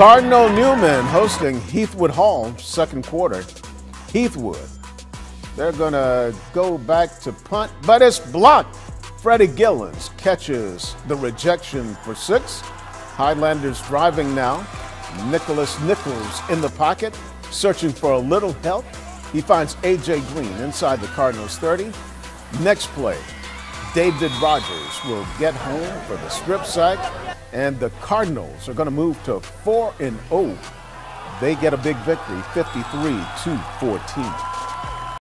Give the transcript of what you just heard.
Cardinal Newman hosting Heathwood Hall, second quarter. Heathwood, they're going to go back to punt, but it's blocked. Freddie Gillens catches the rejection for six. Highlanders driving now. Nicholas Nichols in the pocket, searching for a little help. He finds A.J. Green inside the Cardinals 30. Next play, David Rogers will get home for the strip sack, and the Cardinals are going to move to 4 and 0. They get a big victory, 53 to 14.